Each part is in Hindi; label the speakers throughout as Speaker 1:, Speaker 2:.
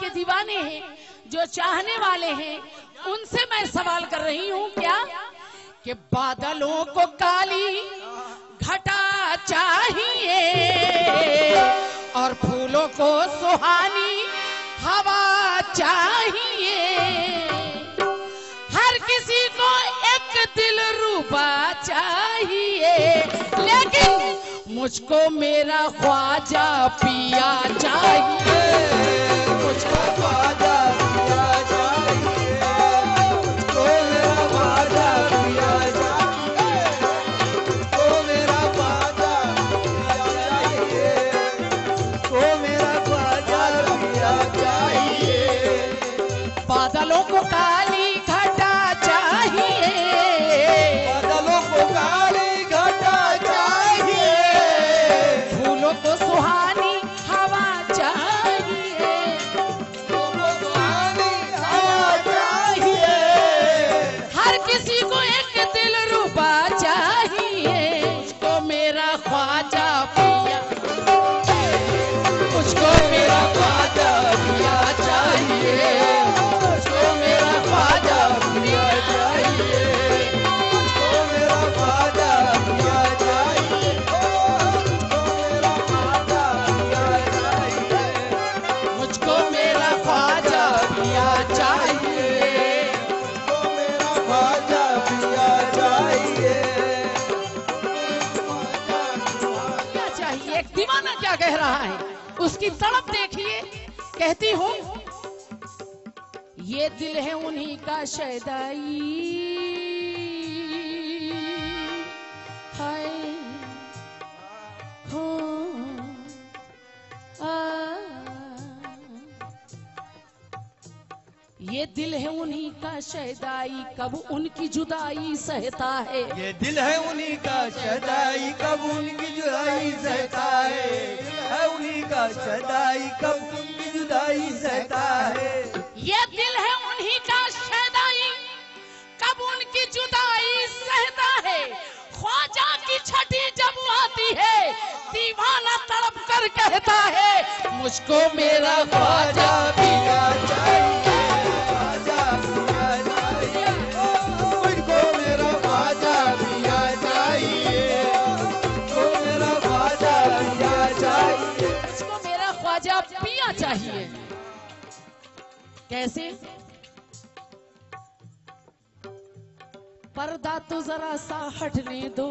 Speaker 1: के दीवाने हैं, जो चाहने वाले हैं, उनसे मैं सवाल कर रही हूँ क्या? कि बादलों को काली घटा चाहिए और फूलों को सुहानी हवा चाहिए। हर किसी को एक दिल रूबा चाहिए। लेकिन मुझको मेरा ख्वाजा पिया चाहिए
Speaker 2: मुझको ख्वाजा पिया चाहिए
Speaker 1: कह रहा है। उसकी तड़प देखिए। कहती हूँ, ये दिल है उन्हीं का शैदाई हाय, हो ये दिल है उन्हीं का शैदाई कब उनकी जुदाई सहता है।
Speaker 2: ये दिल है उन्हीं का शदाई कब उनकी जुदाई सहता है। है उन्हीं का सदाई कब जुदाई सहता है?
Speaker 1: ये दिल है उन्हीं का सदाई, कब उनकी जुदाई सहता है? ख्वाजा की छठी जब आती है, दीवाना तड़प कर कहता है, मुझको मेरा ख्वाजा
Speaker 2: पिया चाहिए।
Speaker 1: कैसे? पर्दा तो जरा सा हटने दो।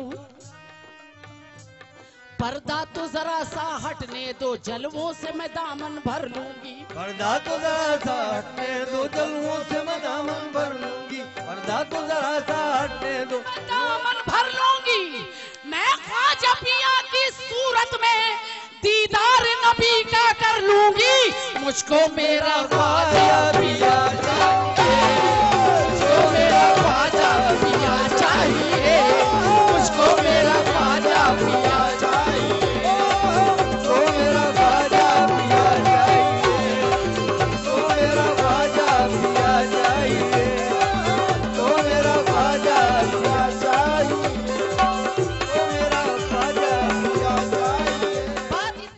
Speaker 1: पर्दा तो जरा सा हटने दो जलवों से मैं दामन भर लूँगी।
Speaker 2: पर्दा तो जरा सा हटने दो जलवों से मैं दामन भर लूँगी। पर्दा तो जरा सा हटने दो।
Speaker 1: मैं दामन भर लूँगी। मैं ख्वाजा पिया की सूरत में दीदार नबी का कर लूँगी। मुझको मेरा ख्वाजा पिया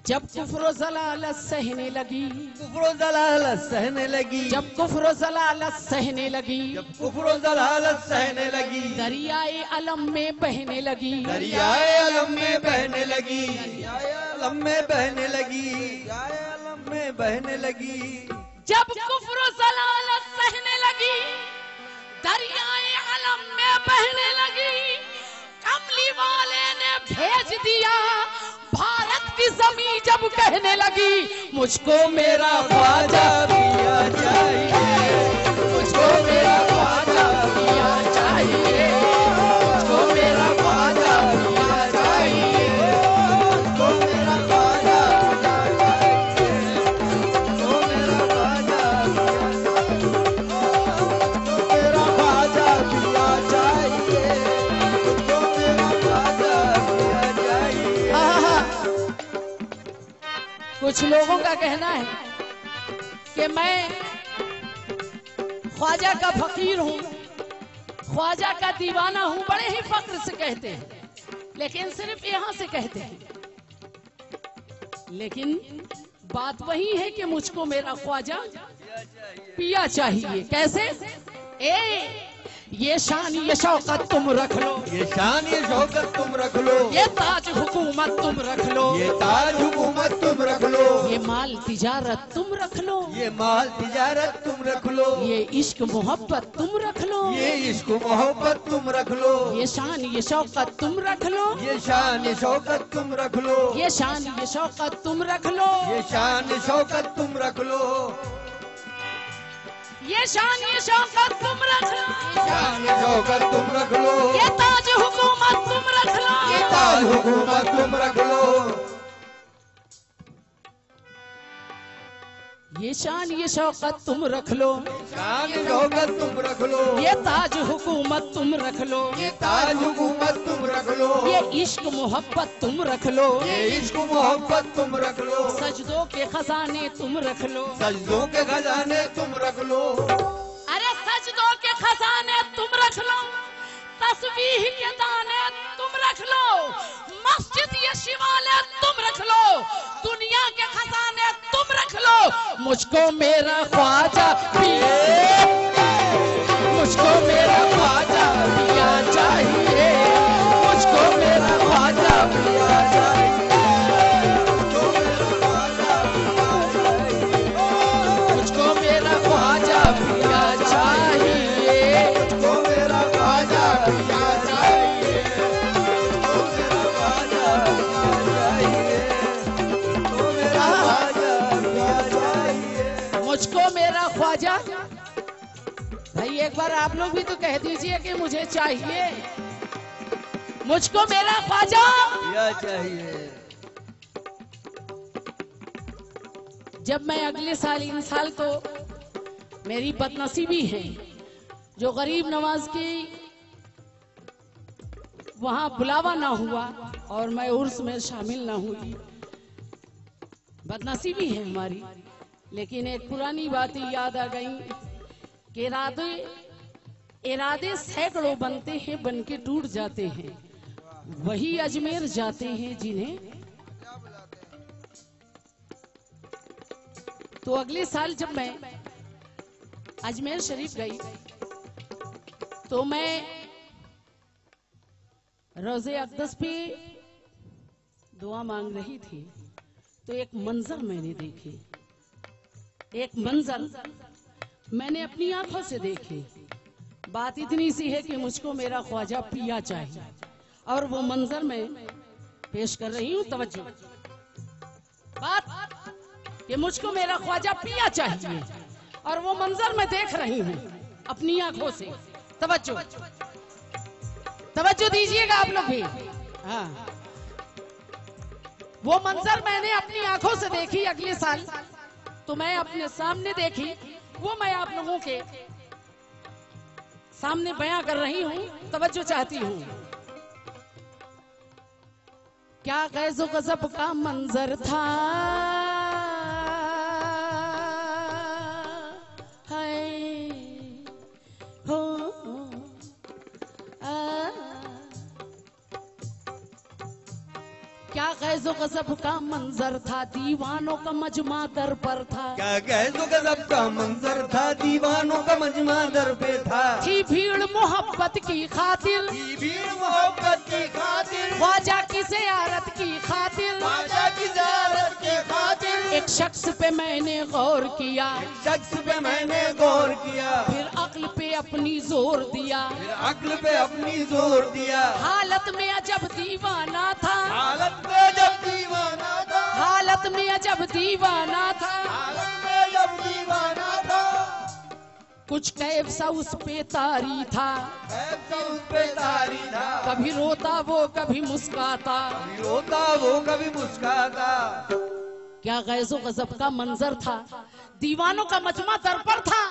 Speaker 1: जब कुफर जलालत सहने लगी
Speaker 2: कुफरो जलालत सहने लगी।
Speaker 1: जब कुफर जलालत सहने लगी
Speaker 2: जब कुफरो जलालत सहने लगी।
Speaker 1: दरियाए अलम में बहने लगी।
Speaker 2: दरियाए अलम में बहने लगी। दरियाए अलम में बहने लगी। दरियाए अलम में बहने लगी।
Speaker 1: जब कुफर जलालत सहने लगी दरियाए अलम में बहने लगी कमली वाले ने भेज दिया जमी जब कहने लगी मुझको मेरा ख्वाजा
Speaker 2: दिया चाहिए
Speaker 1: लोगों का कहना है कि मैं ख्वाजा का फकीर हूँ, ख्वाजा का दीवाना हूँ, बड़े ही फक्र से कहते हैं, लेकिन सिर्फ़ यहाँ से कहते हैं। लेकिन बात वही है कि मुझको मेरा ख्वाजा पिया चाहिए। कैसे? ए ये शान ये शौकत तुम रख लो
Speaker 2: ये शान ये शौकत तुम रख लो
Speaker 1: ये ताज हुकूमत तुम रख लो
Speaker 2: ये ताज हुकूमत तुम रख लो
Speaker 1: ये माल तिजारत तुम रख लो
Speaker 2: ये माल तिजारत तुम रख लो
Speaker 1: ये इश्क मोहब्बत तुम रख लो
Speaker 2: ये इश्क मोहब्बत तुम रख लो
Speaker 1: ये शान ये शौकत तुम रख लो
Speaker 2: ये शान ये शौकत तुम रख लो
Speaker 1: ये शान ये शौकत तुम रख लो
Speaker 2: ये शान ये शौकत तुम रख लो
Speaker 1: ये शान ये शौकत तुम रख लो।
Speaker 2: शान ये शौकत तुम रख लो।
Speaker 1: ये ताज हुकूमत तुम रख लो।
Speaker 2: ये ताज हुकूमत तुम रख लो।
Speaker 1: ये शान ये शौकत तुम रख लो
Speaker 2: शान शौकत तुम रख लो
Speaker 1: ये ताज हुकूमत तुम रख लो
Speaker 2: ये ताज हुकूमत तुम रख लो
Speaker 1: ये इश्क मोहब्बत तुम रख लो
Speaker 2: ये इश्क मोहब्बत तुम रख लो
Speaker 1: सजदों के खजाने तुम रख लो
Speaker 2: सजदों के खजाने तुम रख लो
Speaker 1: अरे सजदों के खजाने तुम रख लो तस्बीह के दाने तुम रख लो मस्जिद ये शिवालय तुम रख लो दुनिया के खजाने रख लो। मुझको मेरा ख्वाजा पिए मुझको मेरा ख्वाजा पिया चाहिए। मुझको मेरा ख्वाजा पिया मुझको बार आप लोग भी तो कह दीजिए कि मुझे चाहिए। मुझको मेरा ख्वाजा।
Speaker 2: चाहिए?
Speaker 1: जब मैं अगले साल इन साल तो मेरी बदनसीबी है जो गरीब नवाज़ की वहाँ बुलावा ना हुआ और मैं उर्स में शामिल ना हुई। बदनसीबी है हमारी। लेकिन एक पुरानी बात याद आ गई कि इरादे इरादे सैकड़ों बनते हैं बन के टूट जाते हैं। वही अजमेर जाते हैं जिन्हें। तो अगले साल जब मैं अजमेर शरीफ गई तो मैं रोज़े अकदस पे दुआ मांग रही थी। तो एक मंजर मैंने देखे। एक मंजर मैंने अपनी आँखों से देखे। बात इतनी सी है कि मुझको मेरा ख्वाजा पिया चाहिए। और वो मंजर में पेश कर रही हूँ, तवज्जो। बात कि मुझको मेरा ख्वाजा पिया चाहिए। और वो मंजर मैं देख रही हूँ, अपनी आँखों से। तवज्जो। तवज्जो दीजिएगा आप लोग भी। हाँ। वो मंजर मैंने अपनी आँखों से देखी अगले साल। तो मैं अपने सामने देखी। वो मैं आप लोगों के सामने बयां कर रही हूँ तवज्जो चाहती हूँ। क्या गैजो गजब का मंजर था? गैजो गजब का मंजर था दीवानों का मजमा दर पर था।
Speaker 2: क्या गैसो गजब का मंजर था दीवानों का मजमा दर पे था।
Speaker 1: थी भीड़ मोहब्बत की खातिर।
Speaker 2: भीड़ मोहब्बत की खातिर।
Speaker 1: ख्वाजा की जियारत की खातिर।
Speaker 2: ख्वाजा की जियारत के खातिर।
Speaker 1: एक शख्स पे मैंने गौर किया।
Speaker 2: शख्स पे मैंने गौर किया।
Speaker 1: फिर अक्ल पे अपनी ज़ोर दिया।
Speaker 2: फिर अक्ल पे अपनी ज़ोर दिया।
Speaker 1: हालत में अजब दीवाना था।
Speaker 2: हालत में जब दीवाना था।
Speaker 1: हालत में अजब दीवाना था।
Speaker 2: हालत में जब दीवाना था।
Speaker 1: कुछ कैब सा उस पे तारी था।
Speaker 2: उस पे तारी था।
Speaker 1: कभी रोता वो कभी मुस्काता।
Speaker 2: कभी रोता वो कभी मुस्काता।
Speaker 1: क्या गैजो गजब का मंजर था। दीवानों का मजमा दर पर था।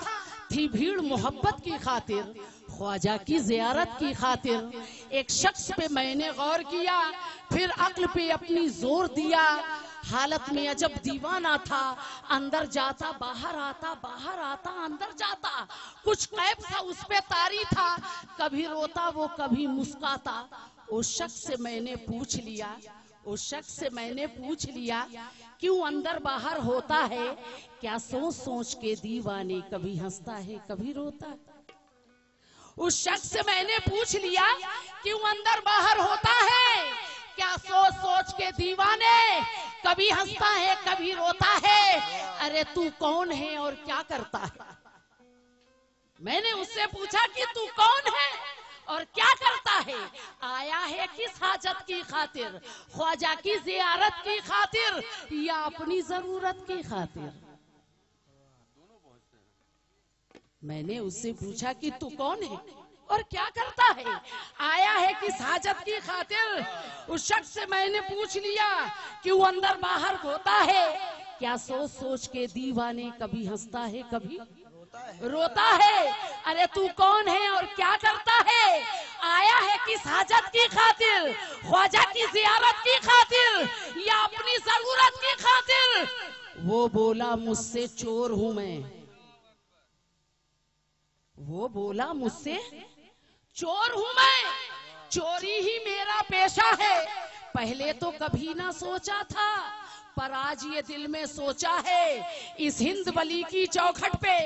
Speaker 1: थी भीड़ मोहब्बत की खातिर, ख्वाजा की जियारत की खातिर, एक शख्स पे मैंने गौर किया, फिर अक्ल पे अपनी ज़ोर दिया। हालत में अजब दीवाना था, अंदर जाता, बाहर आता बाहर आता, अंदर जाता। कुछ कैब सा उस पे तारी था। कभी रोता, वो कभी मुस्काता। उस शख्स से मैंने पूछ लिया उस शख्स से मैंने पूछ लिया, क्यों अंदर बाहर होता है? क्या सोच सोच के दीवाने कभी हंसता है, कभी रोता? है उस शख्स से मैंने पूछ लिया, क्यों अंदर बाहर होता है? क्या सोच सोच के दीवाने कभी हंसता है, कभी रोता है? अरे तू कौन है और क्या करता है? मैंने उससे पूछा कि तू कौन है? और क्या करता है? आया है किस हाजत की खातिर? ख्वाजा की जियारत की खातिर या अपनी ज़रूरत की खातिर? मैंने उससे पूछा कि तू कौन है? और क्या करता है? आया है किस हाजत की खातिर? उस शख्स से मैंने पूछ लिया कि वो अंदर बाहर होता है। क्या सोच सोच के दीवाने कभी हंसता है कभी? रोता है। अरे तू कौन है और क्या करता है? आया है किस हाजत की खातिर? ख्वाजा की जियारत की खातिर? या अपनी ज़रूरत की खातिर? वो बोला, मुझसे चोर हूँ मैं। वो बोला, मुझसे चोर हूँ मैं? चोरी ही मेरा पेशा है। पहले तो कभी ना सोचा था। पर आज ये दिल में सोचा है, इस हिंद बली की चौखट पे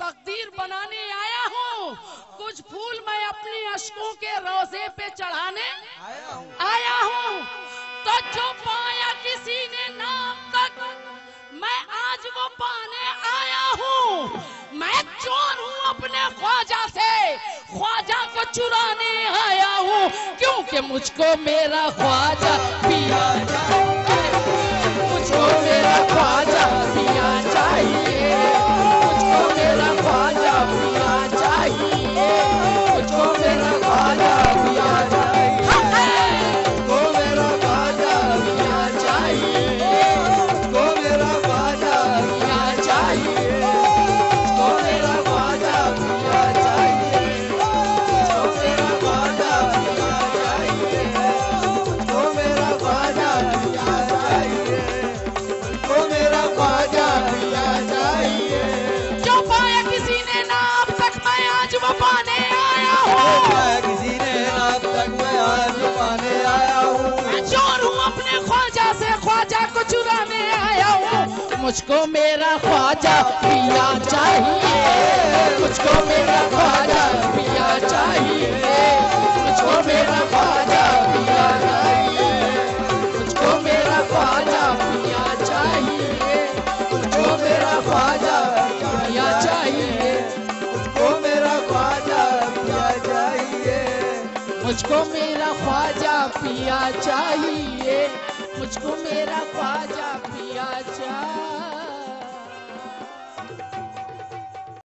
Speaker 1: तकदीर बनाने आया हूँ। कुछ फूल मैं अपने अशकों के रोज़े पे चढ़ाने
Speaker 2: आया हूँ।
Speaker 1: तो जो पाया किसी ने नाम तक, मैं आज वो पाने आया हूँ। मैं चोर हूँ अपने ख्वाजा से, ख्वाजा को चुराने आया हूँ। क्योंकि मुझको मेरा ख्वाजा पिया मुझको राजा ख्वाजा चाहिए मैं आज वो पाने आया हूँ
Speaker 2: मैं किसी ने अब तक मैं आज छुपाने आया हूँ।
Speaker 1: मैं चोर हूँ अपने ख्वाजा से, ख्वाजा को चुराने आया हूँ। मुझको मेरा ख्वाजा पिया चाहिए। मुझको मेरा ख्वाजा पिया चाहिए। मुझको मेरा ख्वाजा चाहिए। मुझको मेरा ख्वाजा